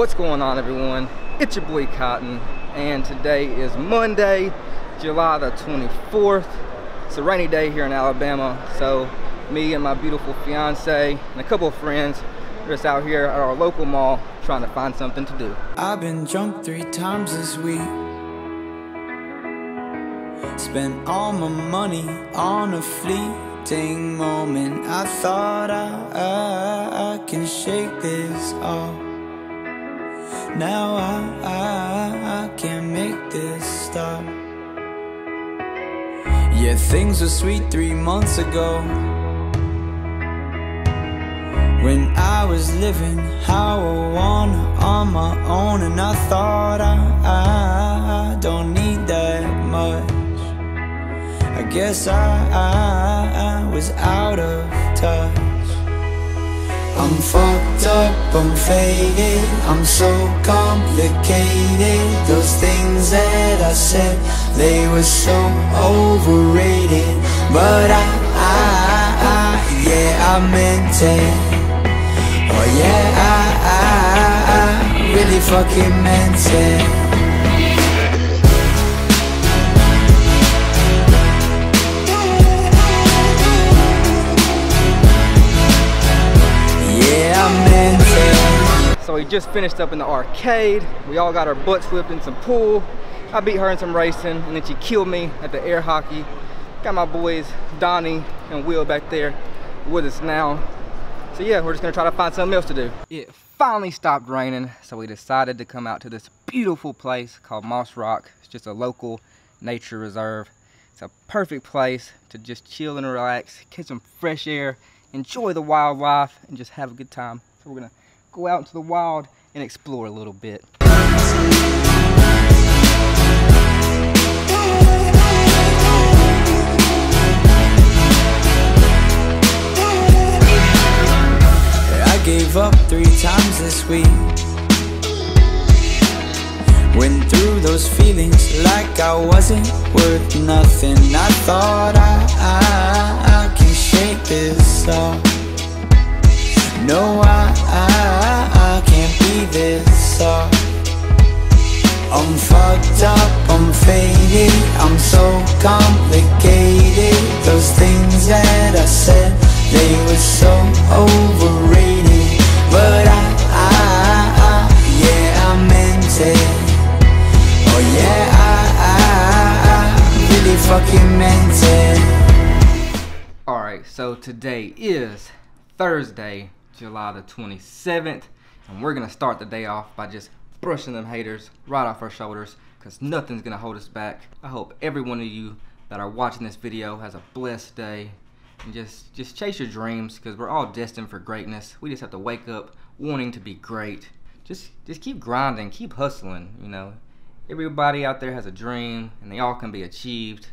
What's going on everyone? It's your boy Cotton and today is Monday, July the 24th. It's a rainy day here in Alabama so me and my beautiful fiance and a couple of friends are just out here at our local mall trying to find something to do. I've been drunk three times this week Spent all my money on a fleeting moment I thought I, I, I can shake this off now I, I, I can't make this stop. Yeah, things were sweet three months ago. When I was living how I wanna on my own And I thought I, I, I don't need that much. I guess I, I, I was out of touch I'm fucked up, I'm faded I'm so complicated. Those things that I said They were so overrated. But I, I, I yeah, I meant it. Oh yeah, I, I, I really fucking meant it we just finished up in the arcade. We all got our butts flipped in some pool. I beat her in some racing and then she killed me at the air hockey. Got my boys, Donnie and Will back there with us now. So yeah, we're just gonna try to find something else to do. It finally stopped raining, so we decided to come out to this beautiful place called Moss Rock. It's just a local nature reserve. It's a perfect place to just chill and relax, get some fresh air, enjoy the wildlife, and just have a good time. So we're gonna go out into the wild and explore a little bit. I gave up three times this week. Went through those feelings like I wasn't worth nothing. I thought I, I, I can shake this off no, I, I, this soft I'm fucked up, I'm faded I'm so complicated. Those things that I said They were so overrated. But I, I, I yeah, I meant it. Oh yeah, I, I, I really fucking meant it. Alright, so today is Thursday, July the 27th. And we're going to start the day off by just brushing them haters right off our shoulders because nothing's going to hold us back. I hope every one of you that are watching this video has a blessed day and just just chase your dreams because we're all destined for greatness. We just have to wake up wanting to be great. Just just keep grinding, keep hustling, you know. Everybody out there has a dream and they all can be achieved.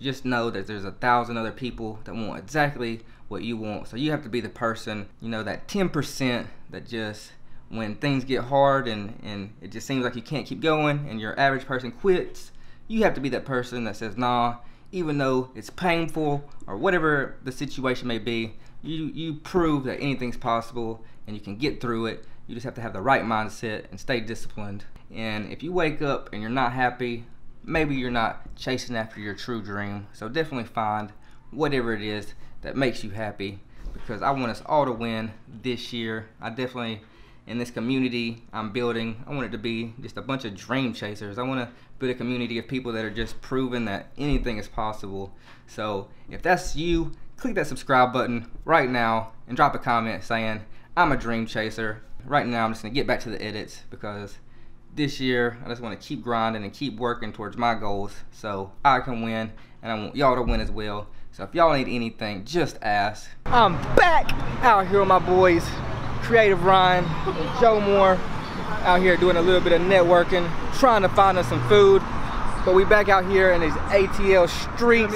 Just know that there's a thousand other people that want exactly what you want. So you have to be the person, you know, that 10% that just when things get hard and, and it just seems like you can't keep going and your average person quits, you have to be that person that says, nah, even though it's painful or whatever the situation may be, you, you prove that anything's possible and you can get through it. You just have to have the right mindset and stay disciplined. And if you wake up and you're not happy, maybe you're not chasing after your true dream. So definitely find whatever it is that makes you happy because I want us all to win this year. I definitely, in this community I'm building, I want it to be just a bunch of dream chasers. I want to build a community of people that are just proving that anything is possible. So if that's you, click that subscribe button right now and drop a comment saying, I'm a dream chaser. Right now I'm just going to get back to the edits because this year I just want to keep grinding and keep working towards my goals so I can win and I want y'all to win as well. So if y'all need anything, just ask. I'm back out here with my boys, Creative Ryan and Joe Moore, out here doing a little bit of networking, trying to find us some food. But we back out here in these ATL streets,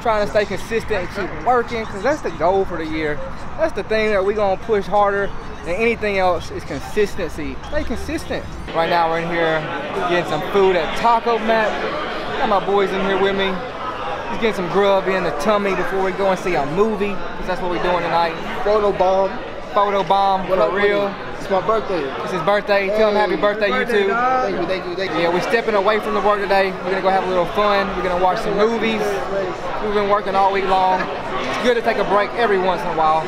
trying to stay consistent and keep working, because that's the goal for the year. That's the thing that we gonna push harder than anything else is consistency. Stay consistent. Right now we're in here getting some food at Taco Mac. Got my boys in here with me. Just getting some grub in the tummy before we go and see a movie, because that's what we're doing tonight. Photo bomb. Photo bomb, what for real. It's my birthday. It's his birthday. Tell him happy birthday, you too. Thank you, thank you, thank you. Yeah, we're stepping away from the work today. We're gonna go have a little fun. We're gonna watch some movies. We've been working all week long. It's good to take a break every once in a while,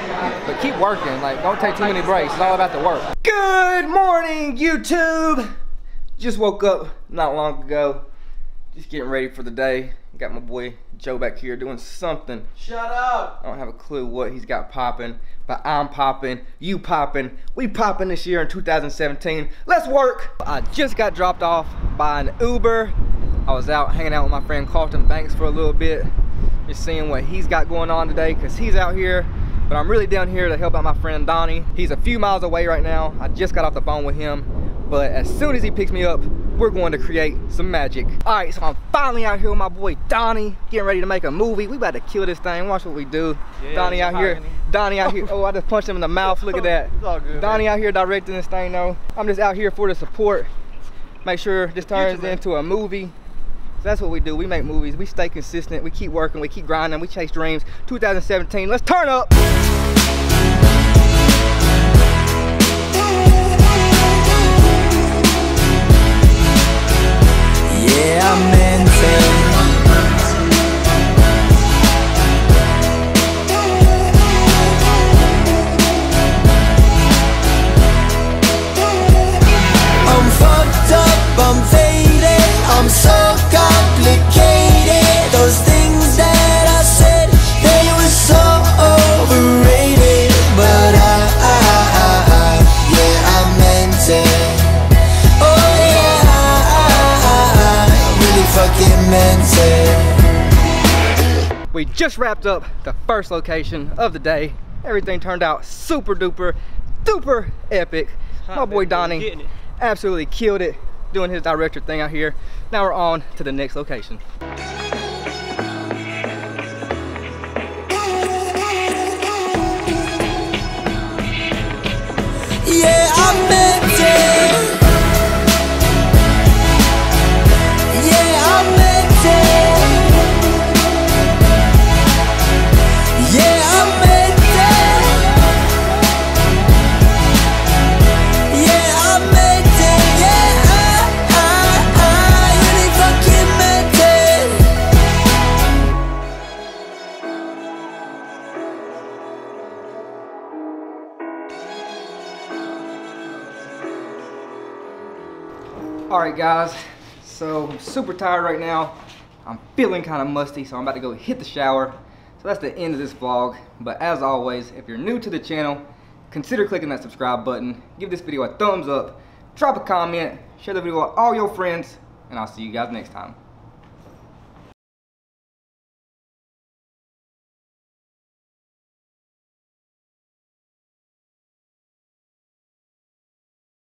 but keep working. Like, don't take too many breaks. It's all about the work. Good morning, YouTube. Just woke up not long ago. Just getting ready for the day. Got my boy Joe back here doing something. Shut up. I don't have a clue what he's got popping, but I'm popping, you popping, we popping this year in 2017. Let's work! I just got dropped off by an Uber. I was out hanging out with my friend Carlton Banks for a little bit, just seeing what he's got going on today, because he's out here, but I'm really down here to help out my friend Donnie. He's a few miles away right now. I just got off the phone with him, but as soon as he picks me up, we're going to create some magic. All right, so I'm finally out here with my boy Donnie, getting ready to make a movie. We about to kill this thing. Watch what we do. Yeah, Donnie out here. Donnie out here. Oh, I just punched him in the mouth. Look at that. It's all good, Donnie man. out here directing this thing though. I'm just out here for the support. Make sure this turns Future, into a movie. So that's what we do. We make movies. We stay consistent. We keep working. We keep grinding. We chase dreams. 2017. Let's turn up. Yeah, I meant just wrapped up the first location of the day. Everything turned out super duper, duper epic. My boy Donnie absolutely killed it doing his director thing out here. Now we're on to the next location. Yeah, All right, guys. So I'm super tired right now. I'm feeling kind of musty, so I'm about to go hit the shower. So that's the end of this vlog. But as always, if you're new to the channel, consider clicking that subscribe button. Give this video a thumbs up. Drop a comment. Share the video with all your friends. And I'll see you guys next time.